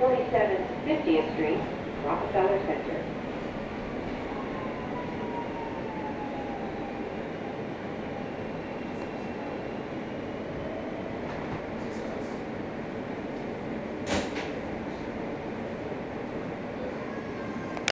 Forty-seventh, 50th Street, Rockefeller Center.